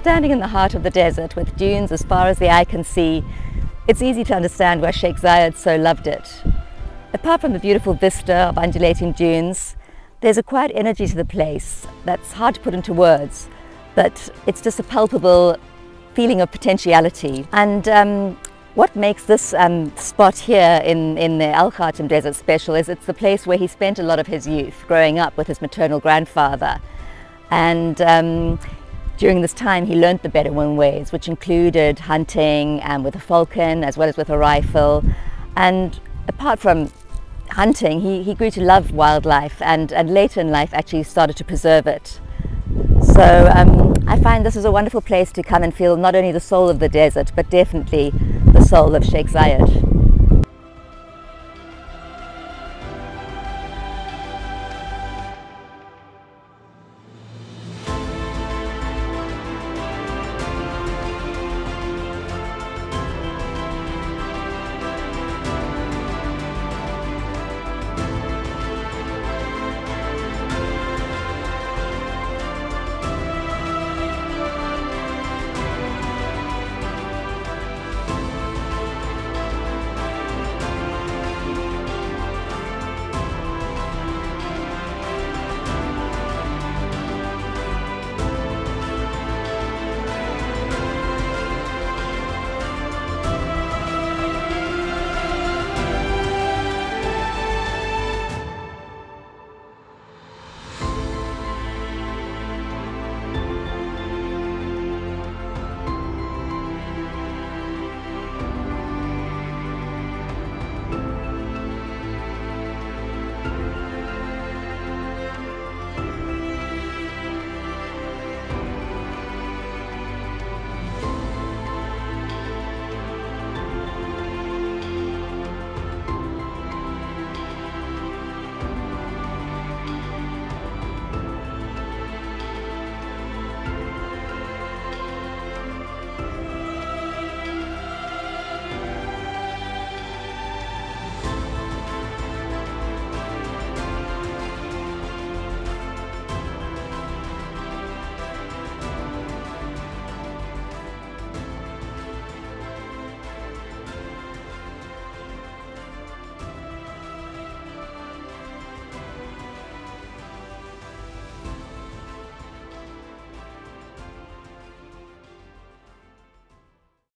Standing in the heart of the desert with dunes as far as the eye can see, it's easy to understand why Sheikh Zayed so loved it. Apart from the beautiful vista of undulating dunes, there's a quiet energy to the place that's hard to put into words, but it's just a palpable feeling of potentiality. And um, what makes this um, spot here in, in the Al Khatem Desert special is it's the place where he spent a lot of his youth growing up with his maternal grandfather. And um, during this time, he learnt the Bedouin ways, which included hunting and with a falcon as well as with a rifle. And apart from hunting, he, he grew to love wildlife and, and later in life actually started to preserve it. So um, I find this is a wonderful place to come and feel not only the soul of the desert, but definitely the soul of Sheikh Zayed.